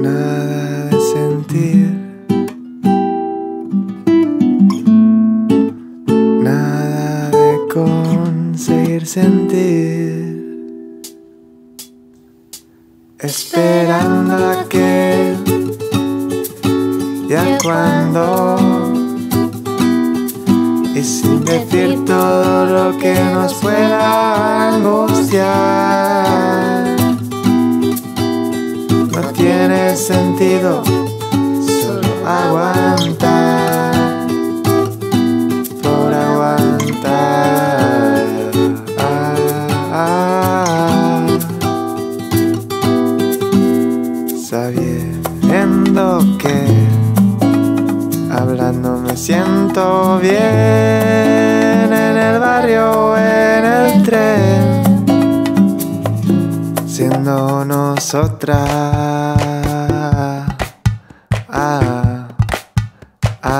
Nada de sentir. Nada de conseguir sentir. Esperando a que ya cuando y sin decir todo lo que nos pueda angustiar. Sentido. Solo aguantar. Por aguantar. Sabiendo que hablando me siento bien en el barrio en el tren siendo nosotras sin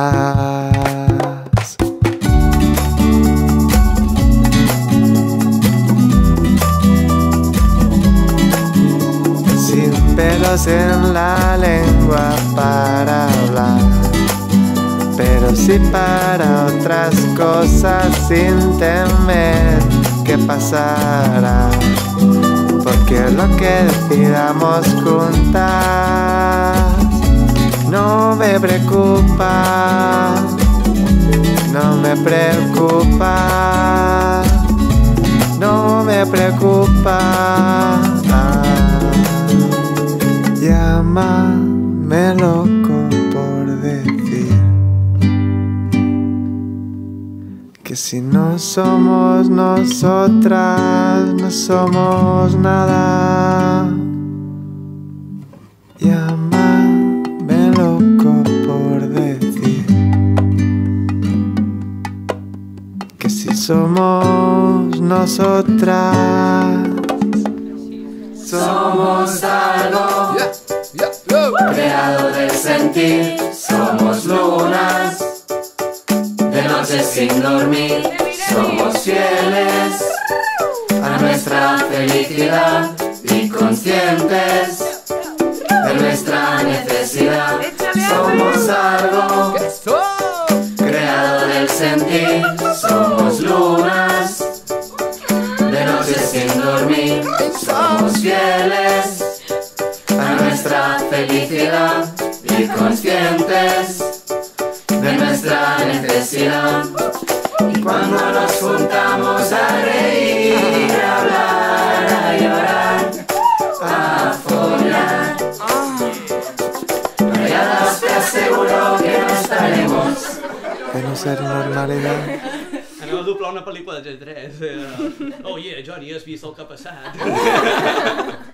pelos en la lengua para hablar, pero sí para otras cosas sin temer que pasará, porque lo que decidamos me preocupa, no me preocupa, no me preocupa. Ah. Llámame loco por decir que si no somos nosotras, no somos nada. Por decir que si somos nosotras, somos algo. creado del sentir, somos lunas, de noche sin dormir, somos fieles a nuestra felicidad y conscientes de nuestra necesidad. Somos algo. Creado del sentir, somos lunas, de noche sin dormir, somos fieles a nuestra felicidad y conscientes de nuestra necesidad. Y cuando nos juntamos a reír, de no ser normalidad. Anem a doblar una pel·lícula de G3. Eh? Oh yeah, Johnny, has vist el que ha passat?